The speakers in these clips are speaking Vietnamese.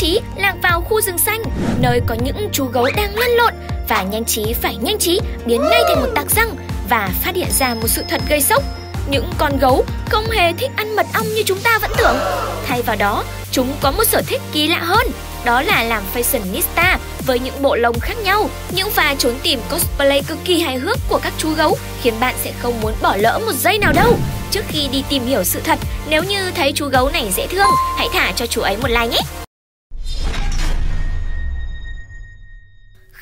trí lạc vào khu rừng xanh, nơi có những chú gấu đang lăn lộn và nhanh trí phải nhanh trí biến ngay thành một tạc răng và phát hiện ra một sự thật gây sốc. Những con gấu không hề thích ăn mật ong như chúng ta vẫn tưởng. Thay vào đó, chúng có một sở thích kỳ lạ hơn, đó là làm fashionista với những bộ lông khác nhau. Những pha trốn tìm cosplay cực kỳ hài hước của các chú gấu khiến bạn sẽ không muốn bỏ lỡ một giây nào đâu. Trước khi đi tìm hiểu sự thật, nếu như thấy chú gấu này dễ thương, hãy thả cho chú ấy một like nhé.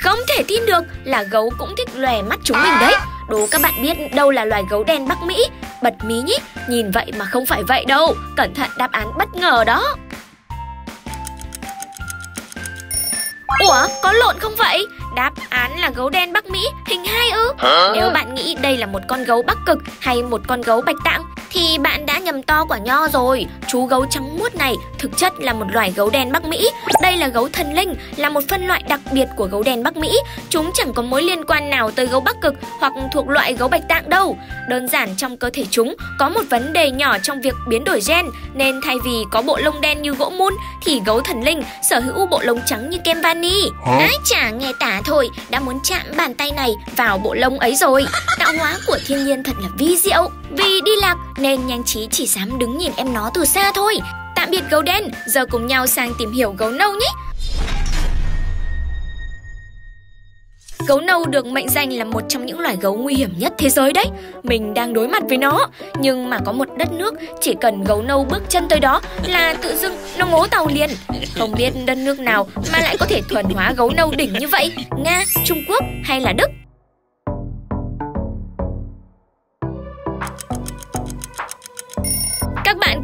Không thể tin được là gấu cũng thích lòe mắt chúng mình đấy. Đố các bạn biết đâu là loài gấu đen Bắc Mỹ? Bật mí nhé, nhìn vậy mà không phải vậy đâu. Cẩn thận đáp án bất ngờ đó. Ủa, có lộn không vậy? Đáp án là gấu đen Bắc Mỹ hình hai ư? Nếu bạn nghĩ đây là một con gấu Bắc Cực hay một con gấu Bạch Tạng thì bạn đã nhầm to quả nho rồi. Chú gấu trắng muốt này thực chất là một loài gấu đen Bắc Mỹ. Đây là gấu thần linh, là một phân loại đặc biệt của gấu đen Bắc Mỹ. Chúng chẳng có mối liên quan nào tới gấu Bắc Cực hoặc thuộc loại gấu Bạch Tạng đâu. Đơn giản trong cơ thể chúng có một vấn đề nhỏ trong việc biến đổi gen, nên thay vì có bộ lông đen như gỗ mun thì gấu thần linh sở hữu bộ lông trắng như kem vani. Ái chả nghe tả thôi, đã muốn chạm bàn tay này vào bộ lông ấy rồi. Tạo hóa của thiên nhiên thật là vi diệu. Vì đi lạc nên nhanh trí chỉ dám đứng nhìn em nó từ xa thôi. Tạm biệt gấu đen, giờ cùng nhau sang tìm hiểu gấu nâu nhé. Gấu nâu được mệnh danh là một trong những loài gấu nguy hiểm nhất thế giới đấy. Mình đang đối mặt với nó. Nhưng mà có một đất nước chỉ cần gấu nâu bước chân tới đó là tự dưng nó ngố tàu liền. Không biết đất nước nào mà lại có thể thuần hóa gấu nâu đỉnh như vậy? Nga, Trung Quốc hay là Đức?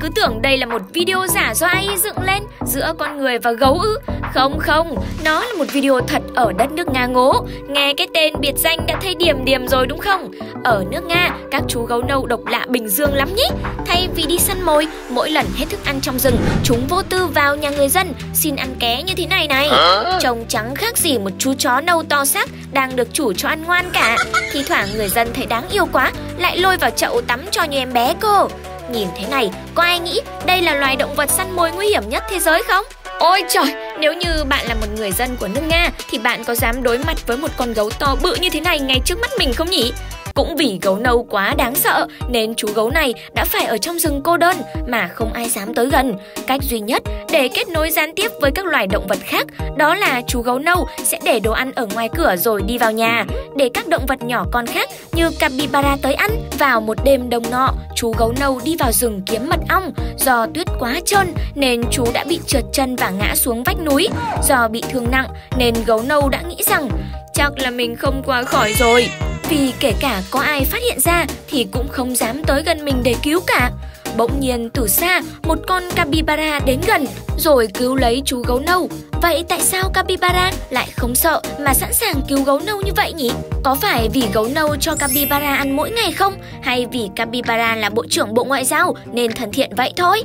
Cứ tưởng đây là một video giả do AI dựng lên giữa con người và gấu ư? Không không, nó là một video thật ở đất nước Nga ngố. Nghe cái tên biệt danh đã thấy điểm điểm rồi đúng không? Ở nước Nga, các chú gấu nâu độc lạ bình dương lắm nhé. Thay vì đi săn mồi, mỗi lần hết thức ăn trong rừng, chúng vô tư vào nhà người dân xin ăn ké như thế này này. Trông trắng khác gì một chú chó nâu to xác đang được chủ cho ăn ngoan cả. Thì thoảng người dân thấy đáng yêu quá, lại lôi vào chậu tắm cho như em bé cô. Nhìn thế này, có ai nghĩ đây là loài động vật săn mồi nguy hiểm nhất thế giới không? Ôi trời, nếu như bạn là một người dân của nước Nga thì bạn có dám đối mặt với một con gấu to bự như thế này ngay trước mắt mình không nhỉ? Cũng vì gấu nâu quá đáng sợ nên chú gấu này đã phải ở trong rừng cô đơn mà không ai dám tới gần. Cách duy nhất để kết nối gián tiếp với các loài động vật khác đó là chú gấu nâu sẽ để đồ ăn ở ngoài cửa rồi đi vào nhà để các động vật nhỏ con khác như capybara tới ăn. Vào một đêm đông nọ, chú gấu nâu đi vào rừng kiếm mật ong. Do tuyết quá trơn nên chú đã bị trượt chân và ngã xuống vách núi. Do bị thương nặng nên gấu nâu đã nghĩ rằng chắc là mình không qua khỏi rồi. Vì kể cả có ai phát hiện ra thì cũng không dám tới gần mình để cứu cả. Bỗng nhiên từ xa, một con capybara đến gần rồi cứu lấy chú gấu nâu. Vậy tại sao capybara lại không sợ mà sẵn sàng cứu gấu nâu như vậy nhỉ? Có phải vì gấu nâu cho capybara ăn mỗi ngày không? Hay vì capybara là bộ trưởng bộ ngoại giao nên thân thiện vậy thôi?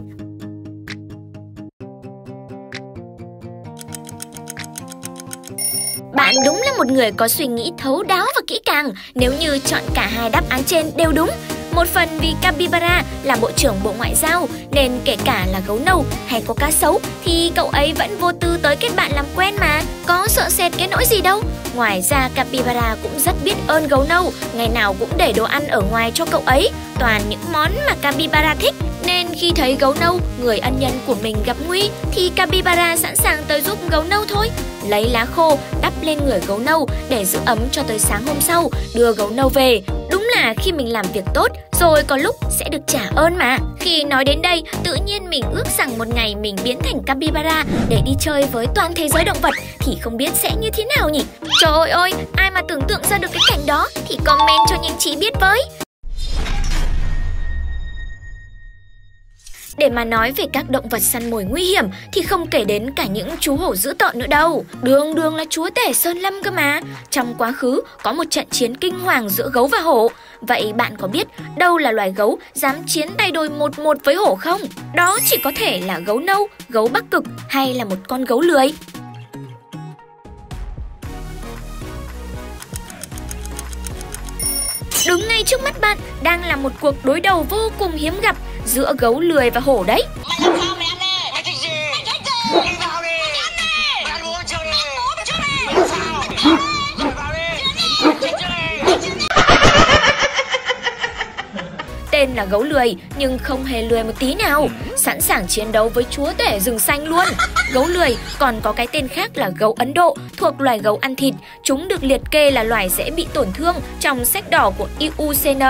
Bạn đúng là một người có suy nghĩ thấu đáo và kỹ càng nếu như chọn cả hai đáp án trên đều đúng. Một phần vì Capybara là bộ trưởng bộ ngoại giao nên kể cả là gấu nâu hay có cá sấu thì cậu ấy vẫn vô tư tới kết bạn làm quen mà, có sợ sệt cái nỗi gì đâu. Ngoài ra Capybara cũng rất biết ơn gấu nâu, ngày nào cũng để đồ ăn ở ngoài cho cậu ấy, toàn những món mà Capybara thích. Nên khi thấy gấu nâu, người ân nhân của mình gặp nguy thì Capybara sẵn sàng tới giúp gấu nâu thôi. Lấy lá khô đắp lên người gấu nâu để giữ ấm cho tới sáng hôm sau, đưa gấu nâu về. Là khi mình làm việc tốt, rồi có lúc sẽ được trả ơn mà. Khi nói đến đây, tự nhiên mình ước rằng một ngày mình biến thành capybara để đi chơi với toàn thế giới động vật thì không biết sẽ như thế nào nhỉ? Trời ơi, ai mà tưởng tượng ra được cái cảnh đó thì comment cho nhanh trí biết với. Để mà nói về các động vật săn mồi nguy hiểm thì không kể đến cả những chú hổ dữ tợn nữa đâu. Đường đường là chúa tể Sơn Lâm cơ mà. Trong quá khứ có một trận chiến kinh hoàng giữa gấu và hổ. Vậy bạn có biết đâu là loài gấu dám chiến tay đôi một một với hổ không? Đó chỉ có thể là gấu nâu, gấu bắc cực hay là một con gấu lười. Đứng ngay trước mắt bạn đang là một cuộc đối đầu vô cùng hiếm gặp giữa gấu lười và hổ đấy. Mày làm sao mày ăn đi? Mày thích gì? Mày thích gì? Tên là gấu lười nhưng không hề lười một tí nào, sẵn sàng chiến đấu với chúa tể rừng xanh luôn. Gấu lười còn có cái tên khác là gấu Ấn Độ, thuộc loài gấu ăn thịt. Chúng được liệt kê là loài dễ bị tổn thương trong sách đỏ của IUCN,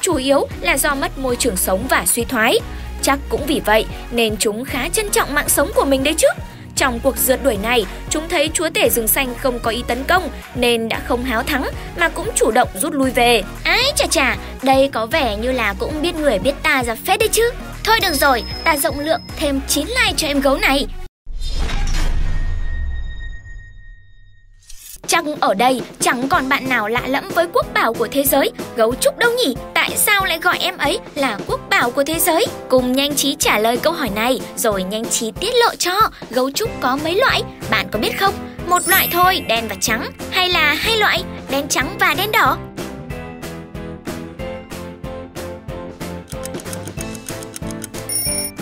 chủ yếu là do mất môi trường sống và suy thoái. Chắc cũng vì vậy nên chúng khá trân trọng mạng sống của mình đấy chứ. Trong cuộc rượt đuổi này, chúng thấy chúa tể rừng xanh không có ý tấn công nên đã không háo thắng mà cũng chủ động rút lui về. Ái chà chà, đây có vẻ như là cũng biết người biết ta ra phết đấy chứ. Thôi được rồi, ta rộng lượng thêm 9 like cho em gấu này. Chắc ở đây chẳng còn bạn nào lạ lẫm với quốc bảo của thế giới, gấu trúc đâu nhỉ? Tại sao lại gọi em ấy là quốc bảo của thế giới? Cùng nhanh trí trả lời câu hỏi này rồi nhanh trí tiết lộ cho gấu trúc có mấy loại, bạn có biết không? Một loại thôi, đen và trắng, hay là hai loại, đen trắng và đen đỏ?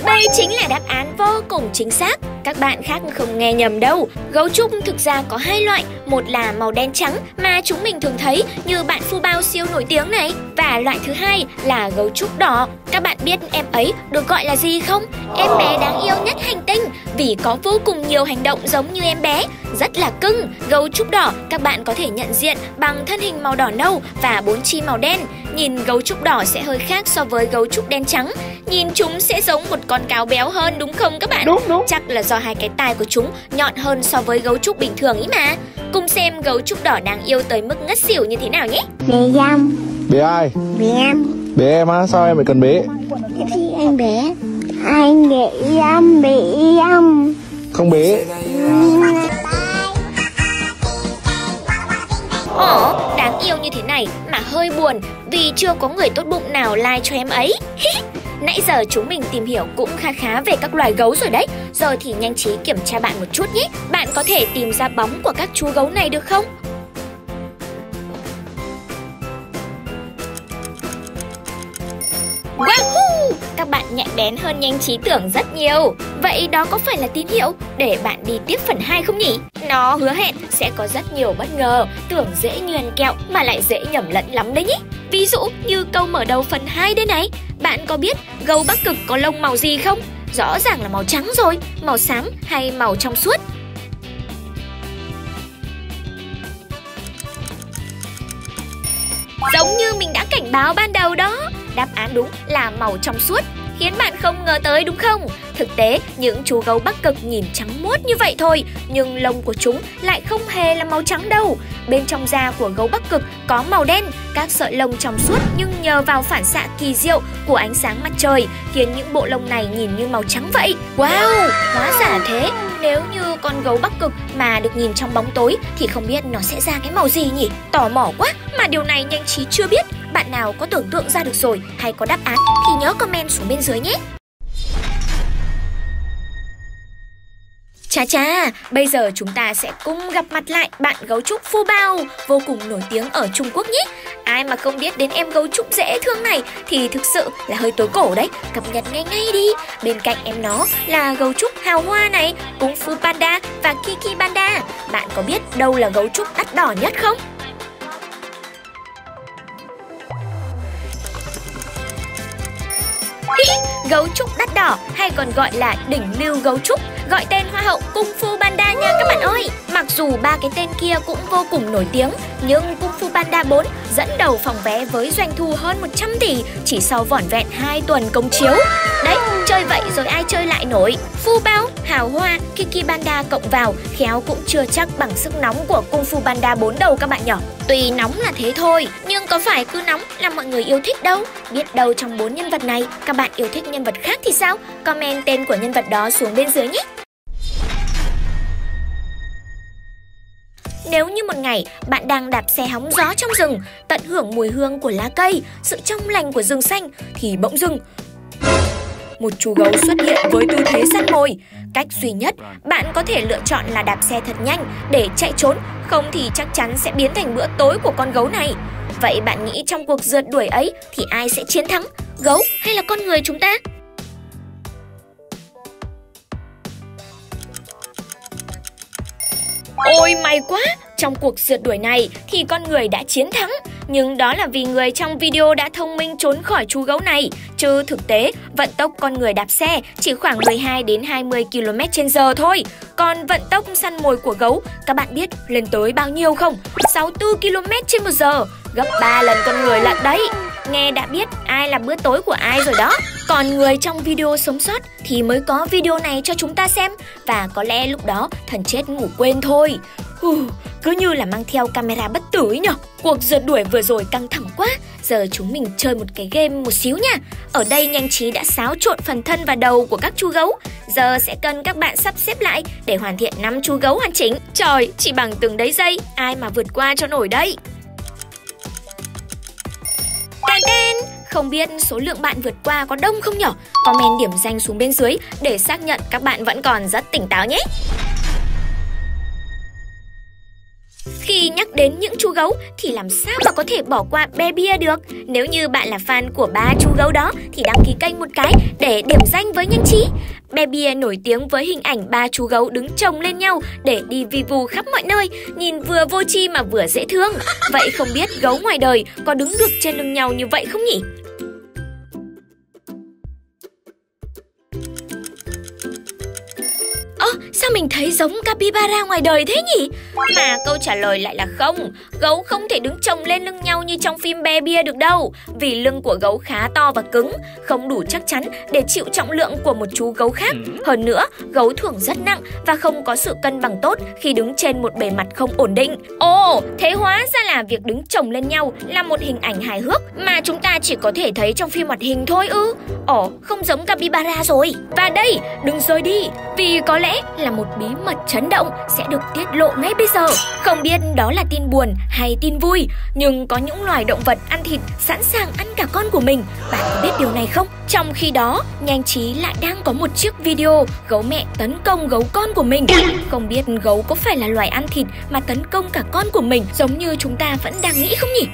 Đây chính là đáp án vô cùng chính xác. Các bạn khác không nghe nhầm đâu. Gấu trúc thực ra có hai loại, một là màu đen trắng mà chúng mình thường thấy như bạn phu bao siêu nổi tiếng này và loại thứ hai là gấu trúc đỏ. Các bạn biết em ấy được gọi là gì không? Em bé đáng yêu nhất hành tinh vì có vô cùng nhiều hành động giống như em bé, rất là cưng. Gấu trúc đỏ các bạn có thể nhận diện bằng thân hình màu đỏ nâu và bốn chi màu đen. Nhìn gấu trúc đỏ sẽ hơi khác so với gấu trúc đen trắng. Nhìn chúng sẽ giống một con cáo béo hơn đúng không các bạn? Đúng đúng. Chắc là do hai cái tai của chúng nhọn hơn so với gấu trúc bình thường ý mà. Cùng xem gấu trúc đỏ đáng yêu tới mức ngất xỉu như thế nào nhé. Bé Dâm Bé ai? Bé em Bé em á? Sao em lại cần bé? Thì anh bé Anh bé Dâm Bé Dâm Không bé Ồ, đáng yêu như thế này mà hơi buồn vì chưa có người tốt bụng nào like cho em ấy. Nãy giờ chúng mình tìm hiểu cũng khá khá về các loài gấu rồi đấy. Giờ thì nhanh trí kiểm tra bạn một chút nhé. Bạn có thể tìm ra bóng của các chú gấu này được không? Bén hơn nhanh trí tưởng rất nhiều. Vậy đó có phải là tín hiệu để bạn đi tiếp phần 2 không nhỉ? Nó hứa hẹn sẽ có rất nhiều bất ngờ, tưởng dễ như ăn kẹo mà lại dễ nhầm lẫn lắm đấy nhé. Ví dụ như câu mở đầu phần 2 đây này. Bạn có biết gấu Bắc Cực có lông màu gì không? Rõ ràng là màu trắng rồi, màu xám hay màu trong suốt? Giống như mình đã cảnh báo ban đầu đó. Đáp án đúng là màu trong suốt, khiến bạn không ngờ tới đúng không? Thực tế, những chú gấu Bắc Cực nhìn trắng muốt như vậy thôi, nhưng lông của chúng lại không hề là màu trắng đâu. Bên trong da của gấu Bắc Cực có màu đen, các sợi lông trong suốt nhưng nhờ vào phản xạ kỳ diệu của ánh sáng mặt trời khiến những bộ lông này nhìn như màu trắng vậy. Wow, hóa giả thế. Nếu như con gấu Bắc Cực mà được nhìn trong bóng tối thì không biết nó sẽ ra cái màu gì nhỉ? Tò mò quá, mà điều này nhanh trí chưa biết. Bạn nào có tưởng tượng ra được rồi hay có đáp án thì nhớ comment xuống bên dưới nhé. Chà chà, bây giờ chúng ta sẽ cùng gặp mặt lại bạn gấu trúc Phu Bao, vô cùng nổi tiếng ở Trung Quốc nhé. Ai mà không biết đến em gấu trúc dễ thương này thì thực sự là hơi tối cổ đấy, cập nhật ngay ngay đi. Bên cạnh em nó là gấu trúc hào hoa này, cũng phu Panda và Kiki Panda. Bạn có biết đâu là gấu trúc đắt đỏ nhất không? gấu trúc đắt đỏ hay còn gọi là đỉnh lưu gấu trúc gọi tên hoa hậu cung phu panda nha các bạn ơi. Mặc dù ba cái tên kia cũng vô cùng nổi tiếng, nhưng cung phu panda 4 dẫn đầu phòng vé với doanh thu hơn 100 tỷ chỉ sau vỏn vẹn 2 tuần công chiếu. Đấy, chơi vậy rồi ai chơi lại nổi? Phu bao, hào hoa, kiki panda cộng vào, khéo cũng chưa chắc bằng sức nóng của cung phu panda 4 đầu các bạn nhỏ. Tuy nóng là thế thôi, nhưng có phải cứ nóng là mọi người yêu thích đâu? Biết đâu trong bốn nhân vật này, các bạn yêu thích nhân vật khác thì sao? Comment tên của nhân vật đó xuống bên dưới nhé. Nếu như một ngày bạn đang đạp xe hóng gió trong rừng, tận hưởng mùi hương của lá cây, sự trong lành của rừng xanh, thì bỗng dưng một chú gấu xuất hiện với tư thế săn mồi. Cách duy nhất, bạn có thể lựa chọn là đạp xe thật nhanh để chạy trốn, không thì chắc chắn sẽ biến thành bữa tối của con gấu này. Vậy bạn nghĩ trong cuộc rượt đuổi ấy thì ai sẽ chiến thắng, gấu hay là con người chúng ta? Ôi may quá, trong cuộc rượt đuổi này thì con người đã chiến thắng. nhưng đó là vì người trong video đã thông minh trốn khỏi chú gấu này, chứ thực tế vận tốc con người đạp xe chỉ khoảng 12 đến 20 km/h thôi. Còn vận tốc săn mồi của gấu, các bạn biết lên tới bao nhiêu không? 64 km/h, gấp 3 lần con người lận đấy. Nghe đã biết ai là bữa tối của ai rồi đó. Còn người trong video sống sót thì mới có video này cho chúng ta xem và có lẽ lúc đó thần chết ngủ quên thôi. Cứ như là mang theo camera bất tử ấy nhở. Cuộc rượt đuổi vừa rồi căng thẳng quá, giờ chúng mình chơi một cái game một xíu nha. Ở đây nhanh trí đã xáo trộn phần thân và đầu của các chú gấu. Giờ sẽ cần các bạn sắp xếp lại để hoàn thiện năm chú gấu hoàn chỉnh. Trời, chỉ bằng từng đấy giây, ai mà vượt qua cho nổi đây. Tên tên! Không biết số lượng bạn vượt qua có đông không nhở? Comment điểm danh xuống bên dưới để xác nhận các bạn vẫn còn rất tỉnh táo nhé! Nhắc đến những chú gấu thì làm sao mà có thể bỏ qua Be Bia được? Nếu như bạn là fan của ba chú gấu đó thì đăng ký kênh một cái để điểm danh với nhanh trí. Be Bia nổi tiếng với hình ảnh ba chú gấu đứng chồng lên nhau để đi vi vu khắp mọi nơi, nhìn vừa vô chi mà vừa dễ thương. Vậy không biết gấu ngoài đời có đứng được trên lưng nhau như vậy không nhỉ? Sao mình thấy giống capybara ngoài đời thế nhỉ? Mà câu trả lời lại là không. Gấu không thể đứng chồng lên lưng nhau như trong phim Be Bia được đâu Vì lưng của gấu khá to và cứng Không đủ chắc chắn để chịu trọng lượng của một chú gấu khác. Hơn nữa, gấu thường rất nặng và không có sự cân bằng tốt khi đứng trên một bề mặt không ổn định. Ồ, thế hóa ra là việc đứng chồng lên nhau là một hình ảnh hài hước Mà chúng ta chỉ có thể thấy trong phim hoạt hình thôi ư? Ồ, không giống capybara rồi. Và đây, đừng rời đi Vì có lẽ là một bí mật chấn động sẽ được tiết lộ ngay bây giờ. Không biết đó là tin buồn hay tin vui, nhưng có những loài động vật ăn thịt sẵn sàng ăn cả con của mình. Bạn có biết điều này không? Trong khi đó, nhanh trí lại đang có một chiếc video gấu mẹ tấn công gấu con của mình. Không biết gấu có phải là loài ăn thịt mà tấn công cả con của mình giống như chúng ta vẫn đang nghĩ không nhỉ?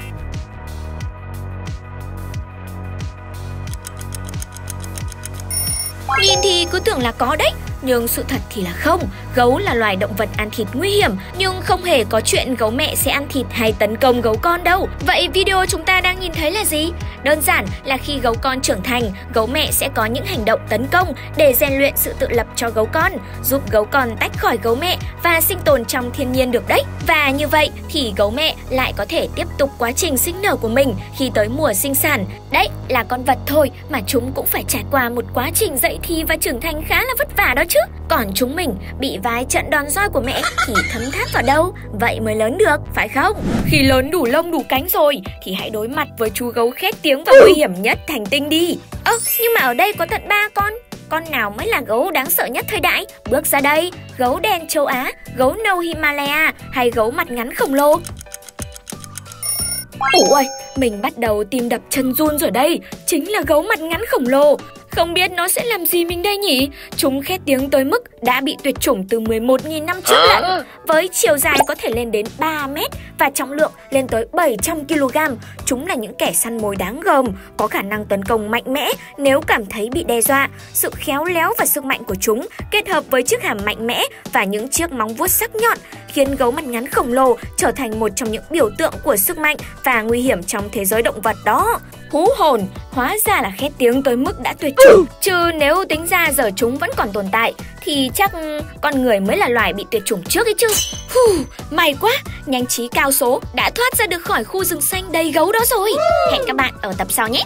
Nhìn thì cứ tưởng là có đấy nhưng sự thật thì là không, gấu là loài động vật ăn thịt nguy hiểm Nhưng không hề có chuyện gấu mẹ sẽ ăn thịt hay tấn công gấu con đâu. Vậy video chúng ta đang nhìn thấy là gì? Đơn giản là khi gấu con trưởng thành, gấu mẹ sẽ có những hành động tấn công để rèn luyện sự tự lập cho gấu con Giúp gấu con tách khỏi gấu mẹ và sinh tồn trong thiên nhiên được đấy. Và như vậy thì gấu mẹ lại có thể tiếp tục quá trình sinh nở của mình khi tới mùa sinh sản. Đấy là con vật thôi mà chúng cũng phải trải qua một quá trình dậy thì và trưởng thành khá là vất vả đó chứ. Còn chúng mình bị vài trận đòn roi của mẹ thì thấm tháp vào đâu Vậy mới lớn được, phải không? Khi lớn đủ lông đủ cánh rồi Thì hãy đối mặt với chú gấu khét tiếng và nguy hiểm nhất thành tinh đi Ơ, nhưng mà ở đây có tận ba con con nào mới là gấu đáng sợ nhất thời đại? Bước ra đây, gấu đen châu Á, gấu nâu Himalaya hay gấu mặt ngắn khổng lồ? Ủa mình bắt đầu tim đập chân run rồi đây, chính là gấu mặt ngắn khổng lồ. Không biết nó sẽ làm gì mình đây nhỉ? Chúng khét tiếng tới mức đã bị tuyệt chủng từ 11.000 năm trước lận. Với chiều dài có thể lên đến 3 mét và trọng lượng lên tới 700 kg. Chúng là những kẻ săn mồi đáng gờm, có khả năng tấn công mạnh mẽ nếu cảm thấy bị đe dọa. Sự khéo léo và sức mạnh của chúng kết hợp với chiếc hàm mạnh mẽ và những chiếc móng vuốt sắc nhọn khiến gấu mặt ngắn khổng lồ trở thành một trong những biểu tượng của sức mạnh và nguy hiểm trong thế giới động vật đó. Hú hồn, hóa ra là khét tiếng tới mức đã tuyệt chủng. Chứ nếu tính ra giờ chúng vẫn còn tồn tại thì chắc con người mới là loài bị tuyệt chủng trước ấy chứ. Hù, may quá, nhanh trí cao số đã thoát ra được khỏi khu rừng xanh đầy gấu đó rồi. Hẹn các bạn ở tập sau nhé.